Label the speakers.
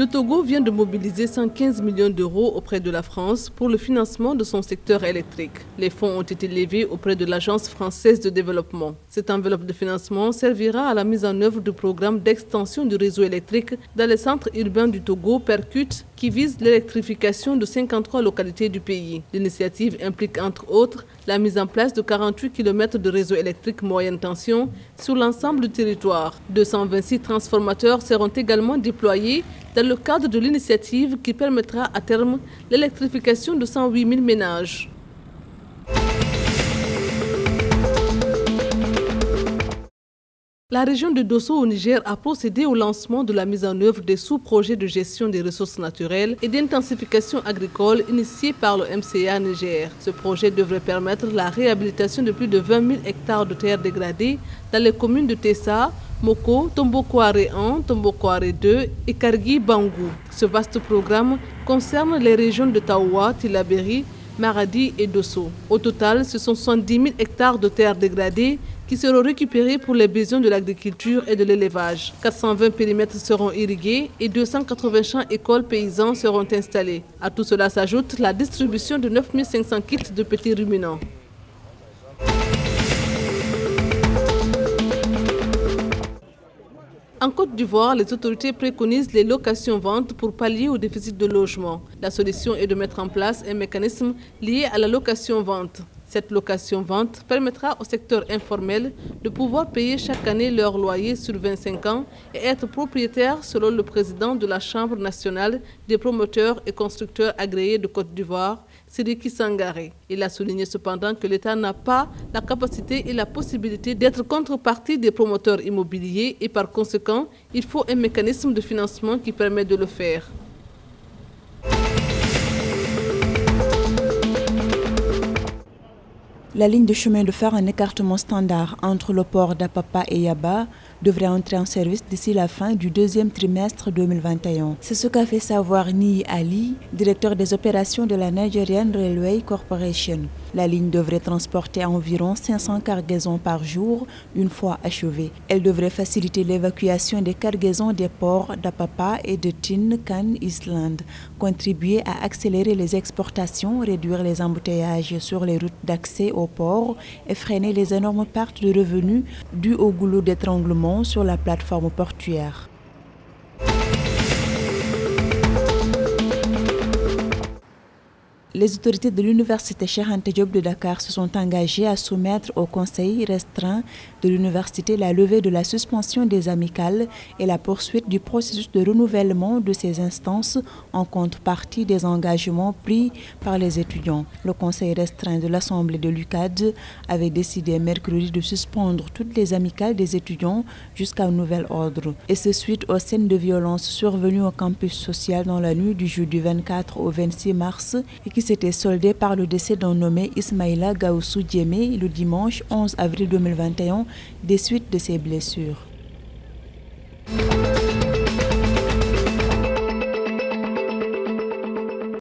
Speaker 1: Le Togo vient de mobiliser 115 millions d'euros auprès de la France pour le financement de son secteur électrique. Les fonds ont été levés auprès de l'Agence française de développement. Cette enveloppe de financement servira à la mise en œuvre du programme d'extension du réseau électrique dans les centres urbains du Togo, Percute, qui vise l'électrification de 53 localités du pays. L'initiative implique entre autres la mise en place de 48 km de réseau électrique moyenne tension sur l'ensemble du territoire. 226 transformateurs seront également déployés dans le cadre de l'initiative qui permettra à terme l'électrification de 108 000 ménages. La région de Dosso au Niger a procédé au lancement de la mise en œuvre des sous-projets de gestion des ressources naturelles et d'intensification agricole initiés par le MCA Niger. Ce projet devrait permettre la réhabilitation de plus de 20 000 hectares de terres dégradées dans les communes de Tessa, Moko, Tombokware 1, Tombokware 2 et Kargi Bangou. Ce vaste programme concerne les régions de Taoua, Tilaberi, Maradi et Dosso. Au total, ce sont 70 000 hectares de terres dégradées qui seront récupérés pour les besoins de l'agriculture et de l'élevage. 420 périmètres seront irrigués et 280 champs écoles paysans seront installés. À tout cela s'ajoute la distribution de 9500 kits de petits ruminants. En Côte d'Ivoire, les autorités préconisent les locations-ventes pour pallier au déficit de logement. La solution est de mettre en place un mécanisme lié à la location-vente. Cette location-vente permettra au secteur informel de pouvoir payer chaque année leur loyer sur 25 ans et être propriétaire selon le président de la Chambre nationale des promoteurs et constructeurs agréés de Côte d'Ivoire, Siriki Sangare. Il a souligné cependant que l'État n'a pas la capacité et la possibilité d'être contrepartie des promoteurs immobiliers et par conséquent, il faut un mécanisme de financement qui permet de le faire.
Speaker 2: La ligne de chemin de fer en écartement standard entre le port d'Apapa et Yaba devrait entrer en service d'ici la fin du deuxième trimestre 2021. C'est ce qu'a fait savoir Ni Ali, directeur des opérations de la Nigerian Railway Corporation. La ligne devrait transporter environ 500 cargaisons par jour une fois achevée. Elle devrait faciliter l'évacuation des cargaisons des ports d'Apapa et de Tin Can Island, contribuer à accélérer les exportations, réduire les embouteillages sur les routes d'accès au et freiner les énormes pertes de revenus dues au goulot d'étranglement sur la plateforme portuaire. Les autorités de l'université Cheikh Diop de Dakar se sont engagées à soumettre au conseil restreint de l'université la levée de la suspension des amicales et la poursuite du processus de renouvellement de ces instances en contrepartie des engagements pris par les étudiants. Le conseil restreint de l'Assemblée de l'UCAD avait décidé mercredi de suspendre toutes les amicales des étudiants jusqu'à un nouvel ordre. Et ce suite aux scènes de violence survenues au campus social dans la nuit du jeudi 24 au 26 mars et qui s'était soldé par le décès d'un nommé Ismaïla Gaoussou Djemé le dimanche 11 avril 2021 des suites de ses blessures.